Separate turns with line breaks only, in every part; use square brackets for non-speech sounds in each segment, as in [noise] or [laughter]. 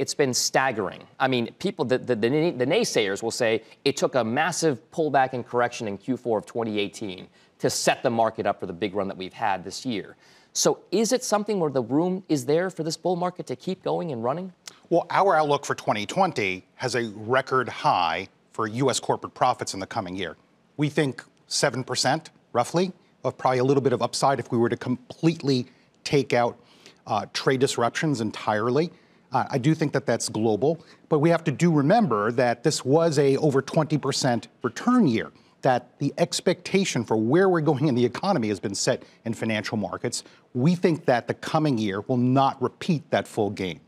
it's been staggering. I mean, people, the, the, the, the naysayers will say it took a massive pullback and correction in Q4 of 2018 to set the market up for the big run that we've had this year. So is it something where the room is there for this bull market to keep going and running?
Well, our outlook for 2020 has a record high for U.S. corporate profits in the coming year. We think 7%, roughly, of probably a little bit of upside if we were to completely take out uh, trade disruptions entirely. Uh, I do think that that's global, but we have to do remember that this was a over 20% return year that the expectation for where we're going in the economy has been set in financial markets. We think that the coming year will not repeat that full gain.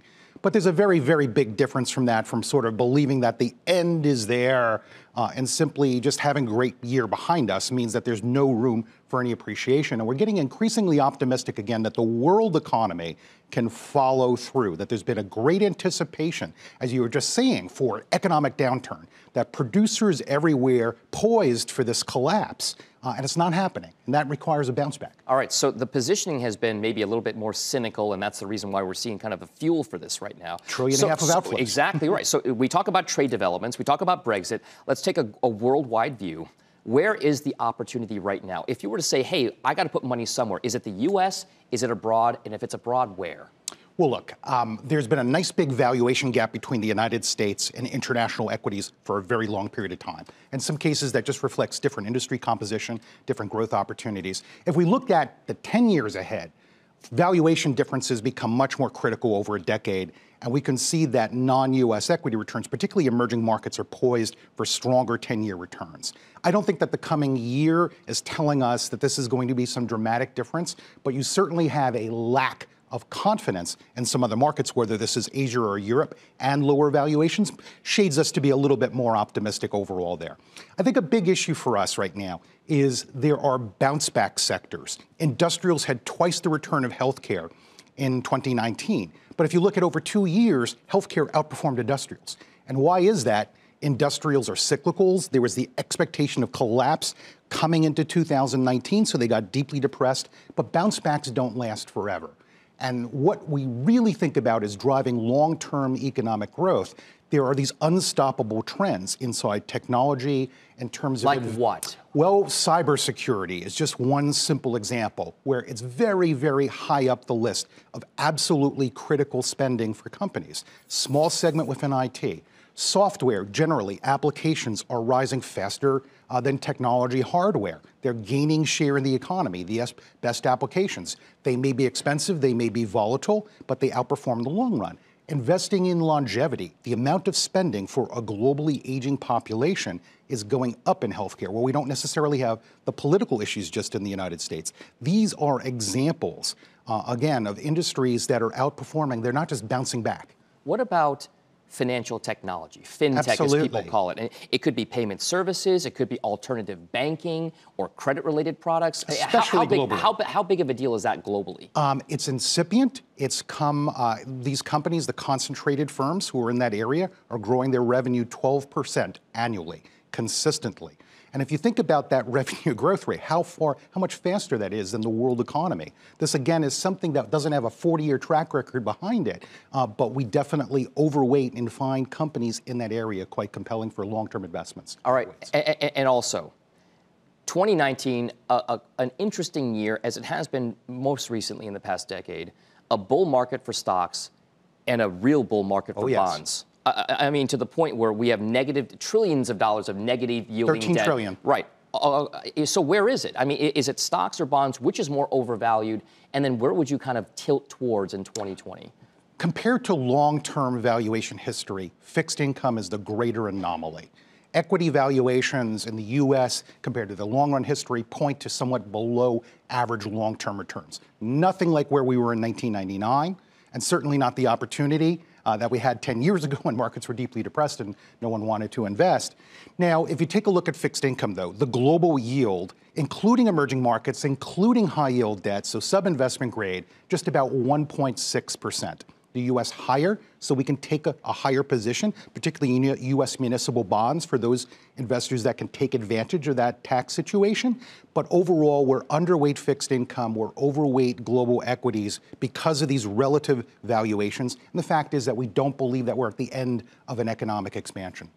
But there's a very, very big difference from that, from sort of believing that the end is there uh, and simply just having a great year behind us means that there's no room for any appreciation. And we're getting increasingly optimistic again that the world economy can follow through, that there's been a great anticipation, as you were just saying, for economic downturn, that producers everywhere poised for this collapse. Uh, and it's not happening. And that requires a bounce back.
All right. So the positioning has been maybe a little bit more cynical, and that's the reason why we're seeing kind of a fuel for this right now.
Trillion
so,
and a half of outflows. So
exactly right. So we talk about trade developments, we talk about Brexit. Let's take a, a worldwide view. Where is the opportunity right now? If you were to say, hey, I got to put money somewhere, is it the U.S.? Is it abroad? And if it's abroad, where?
Well, look, um, there's been a nice big valuation gap between the United States and international equities for a very long period of time. In some cases, that just reflects different industry composition, different growth opportunities. If we look at the 10 years ahead, valuation differences become much more critical over a decade, and we can see that non-U.S. equity returns, particularly emerging markets, are poised for stronger 10-year returns. I don't think that the coming year is telling us that this is going to be some dramatic difference, but you certainly have a lack of confidence in some other markets, whether this is Asia or Europe, and lower valuations, shades us to be a little bit more optimistic overall there. I think a big issue for us right now is there are bounce back sectors. Industrials had twice the return of healthcare in 2019. But if you look at over two years, healthcare outperformed industrials. And why is that? Industrials are cyclicals. There was the expectation of collapse coming into 2019, so they got deeply depressed. But bounce backs don't last forever. And what we really think about is driving long term economic growth. There are these unstoppable trends inside technology in terms of.
Like what?
Well, cybersecurity is just one simple example where it's very, very high up the list of absolutely critical spending for companies. Small segment within IT. Software, generally, applications are rising faster uh, than technology hardware. They're gaining share in the economy, the best applications. They may be expensive, they may be volatile, but they outperform the long run. Investing in longevity, the amount of spending for a globally aging population is going up in healthcare, where we don't necessarily have the political issues just in the United States. These are examples, uh, again, of industries that are outperforming. They're not just bouncing back.
What about financial technology, fintech
Absolutely.
as people call it. And it could be payment services, it could be alternative banking or credit related products.
Especially
how, how,
big,
how, how, big of a deal is that globally? Um,
it's incipient. It's come, uh, these companies, the concentrated firms who are in that area, are growing their revenue 12% annually, consistently. And if you think about that [laughs] revenue growth rate, how far, how much faster that is than the world economy. This again is something that doesn't have a 40-year track record behind it, uh, but we definitely overweight and find companies in that area quite compelling for long-term investments.
All right, and, and also, 2019, uh, uh, an interesting year as it has been most recently in the past decade, a bull market for stocks and a real bull market for
oh, yes.
bonds. I, I mean, to the point where we have negative trillions of dollars of negative yielding
13
debt.
trillion.
Right. Uh, uh so where is it? I mean, is it stocks or bonds? Which is more overvalued? And then where would you kind of tilt towards in 2020?
Compared to long-term valuation history, fixed income is the greater anomaly. Equity valuations in the U.S. compared to the long-run history point to somewhat below average long-term returns. Nothing like where we were in 1999, and certainly not the opportunity uh, that we had 10 years ago when markets were deeply depressed and no one wanted to invest. Now, if you take a look at fixed income, though, the global yield, including emerging markets, including high yield debt, so sub investment grade, just about 1.6%. the U.S. higher so we can take a, a, higher position, particularly in U.S. municipal bonds for those investors that can take advantage of that tax situation. But overall, we're underweight fixed income, we're overweight global equities because of these relative valuations. And the fact is that we don't believe that we're at the end of an economic expansion.